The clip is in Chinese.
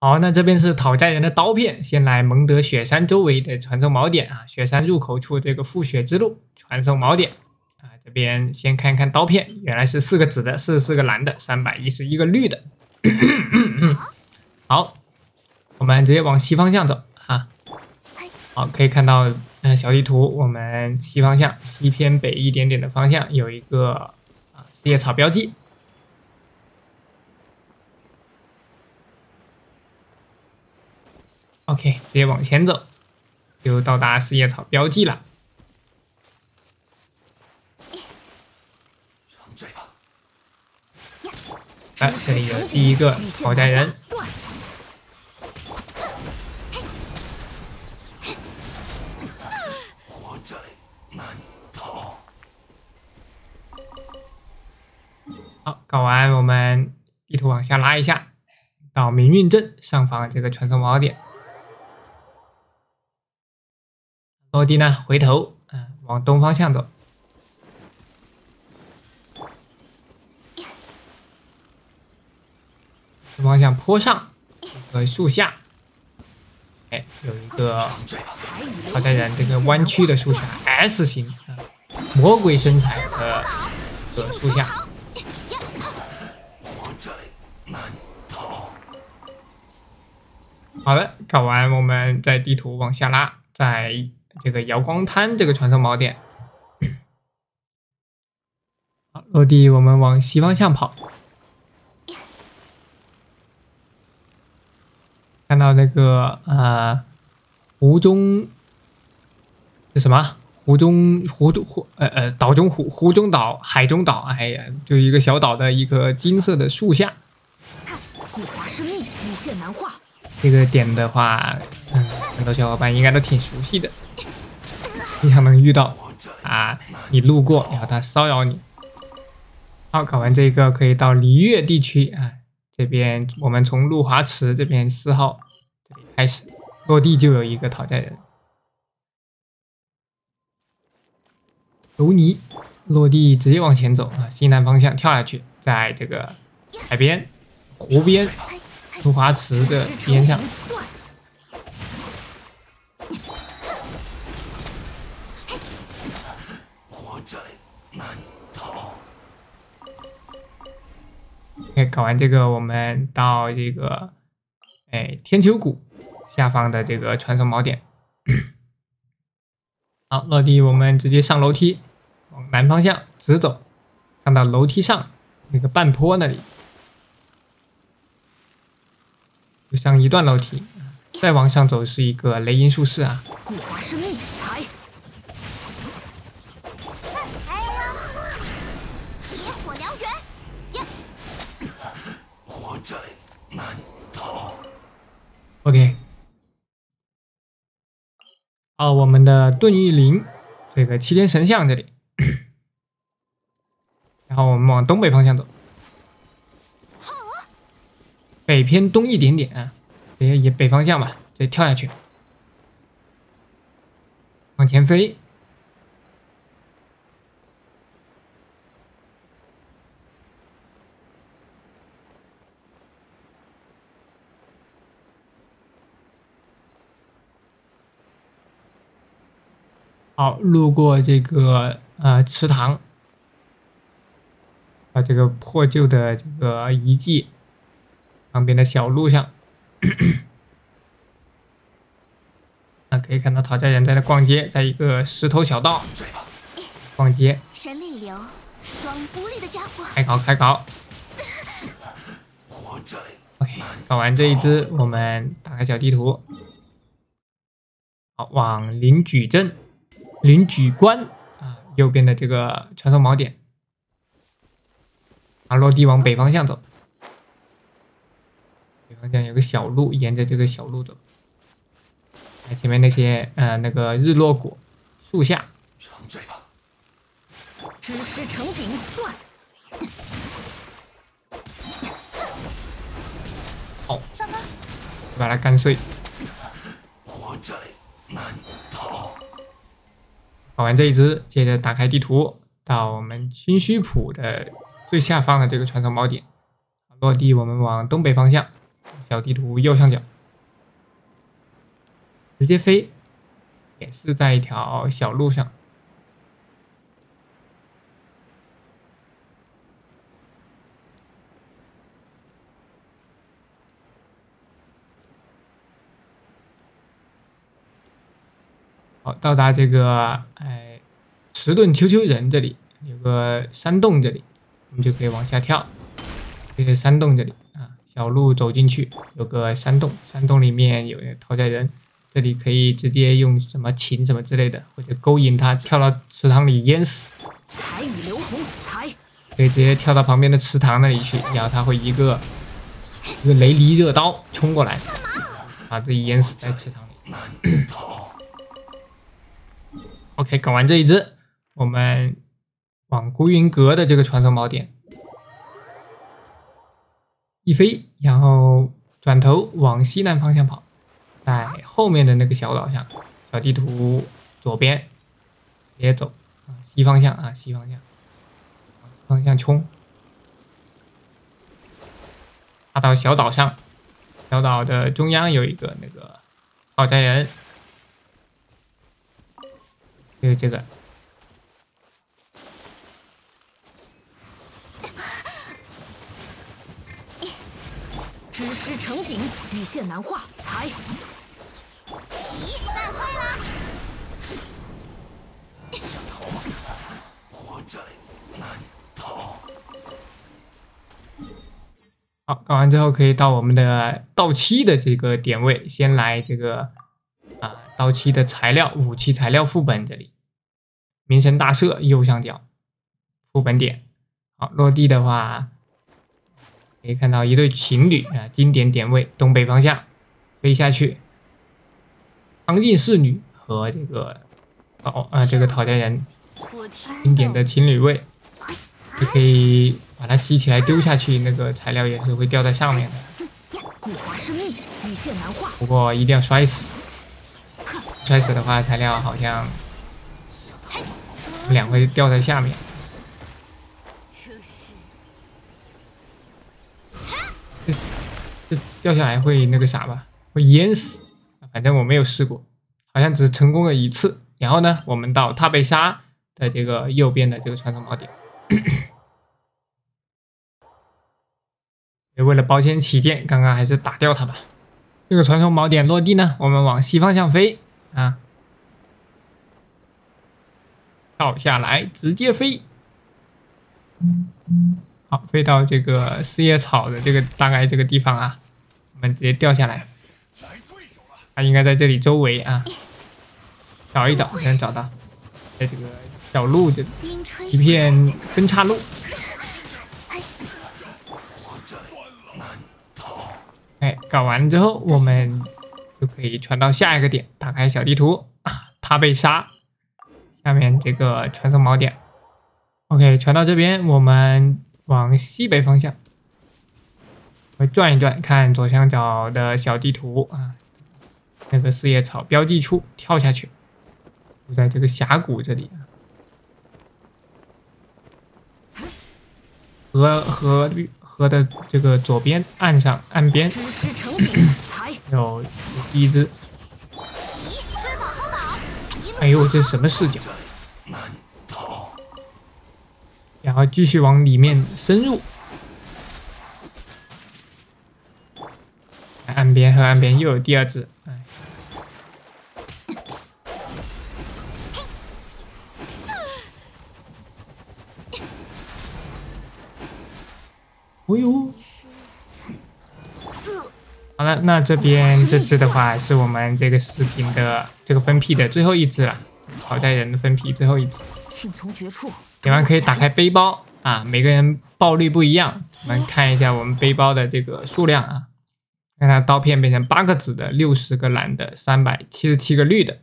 好，那这边是讨债人的刀片，先来蒙德雪山周围的传送锚点啊，雪山入口处这个覆雪之路传送锚点啊，这边先看看刀片，原来是四个紫的，四十四个蓝的，三百一十一个绿的。好，我们直接往西方向走啊。好，可以看到，嗯，小地图，我们西方向西偏北一点点的方向有一个啊四叶草标记。OK，直接往前走，就到达四叶草标记了。哎，这里有第一个讨债人。好，搞完，我们地图往下拉一下，到明运镇上方这个传送锚点。落地呢？回头，嗯，往东方向走。东方向坡上，和树下，哎，有一个好在人这个弯曲的树下，S 型，魔鬼身材的个树下。好的，搞完，我们在地图往下拉，在。这个瑶光滩这个传送锚点，好落地，我们往西方向跑，看到那个呃湖中是什么？湖中湖中湖呃呃岛中湖湖中岛海中岛，哎呀，就一个小岛的一个金色的树下。果然是密，无限难画。这个点的话，嗯，很多小伙伴应该都挺熟悉的。经常能遇到啊，你路过然后它骚扰你。好，考完这个可以到璃月地区啊，这边我们从路华池这边四号这里开始落地就有一个讨债人。卢尼落地直接往前走啊，西南方向跳下去，在这个海边湖边路华池的边上。搞完这个，我们到这个哎天球谷下方的这个传送锚点。好，落地，我们直接上楼梯，往南方向直走，上到楼梯上那个半坡那里，上一段楼梯，再往上走是一个雷音术士啊。OK，哦，我们的盾玉林，这个七天神像这里，然后我们往东北方向走，北偏东一点点也也北方向吧，直接跳下去，往前飞。好，路过这个呃池塘，啊，这个破旧的这个遗迹旁边的小路上，那，可以看到陶家人在那逛街，在一个石头小道逛街。神力流，双不利的家伙。开搞，开考。OK，搞完这一只，我们打开小地图，好，往灵举镇。灵举关啊，右边的这个传送锚点，啊，落地往北方向走，北方向有个小路，沿着这个小路走，哎，前面那些呃那个日落果树下，成罪吧，知识成景断，好，把它干碎。跑完这一只，接着打开地图，到我们清虚浦的最下方的这个传送锚点，落地我们往东北方向，小地图右上角，直接飞，也是在一条小路上。到达这个哎迟钝丘丘人这里有个山洞，这里我们就可以往下跳。这个山洞这里啊，小路走进去有个山洞，山洞里面有讨债人，这里可以直接用什么琴什么之类的，或者勾引他跳到池塘里淹死。财与流红，财可以直接跳到旁边的池塘那里去，然后他会一个一个雷离热刀冲过来，把自己淹死在池塘里。OK，搞完这一只，我们往孤云阁的这个传送宝典一飞，然后转头往西南方向跑，在后面的那个小岛上，小地图左边直接走啊，西方向啊，西方向，方向冲，打到小岛上，小岛的中央有一个那个讨债人。就是这个，知师成景，羽线难画，才棋带坏了。想逃吗？活斩难逃。好，搞完之后可以到我们的到期的这个点位，先来这个。到期的材料，武器材料副本这里，名神大社右上角副本点。好，落地的话可以看到一对情侣啊，经典点位东北方向飞下去，苍劲侍女和这个哦啊这个讨债人，经典的情侣位，就可以把它吸起来丢下去，那个材料也是会掉在上面的。不过一定要摔死。摔死的话，材料好像两会掉在下面。这掉下来会那个啥吧？会淹死。反正我没有试过，好像只成功了一次。然后呢，我们到塔贝沙的这个右边的这个传送锚点。为了保险起见，刚刚还是打掉它吧。这个传送锚点落地呢，我们往西方向飞。啊，跳下来直接飞，好，飞到这个四叶草的这个大概这个地方啊，我们直接掉下来。他应该在这里周围啊，找一找能找到，在这个小路这里。一片分岔路。哎，搞完之后我们。就可以传到下一个点，打开小地图啊，塔贝沙下面这个传送锚点。OK，传到这边，我们往西北方向，会转一转，看左上角的小地图啊，那个四叶草标记处跳下去，就在这个峡谷这里，河河河的这个左边岸上岸边。有一只，哎呦，这什么视角？然后继续往里面深入，岸边和岸边又有第二只，哎，呦。那，那这边这只的话是我们这个视频的这个分批的最后一只了，好带人的分批最后一只。请从绝处点完可以打开背包啊，每个人爆率不一样，我们看一下我们背包的这个数量啊，看它刀片变成八个紫的，六十个蓝的，三百七十七个绿的。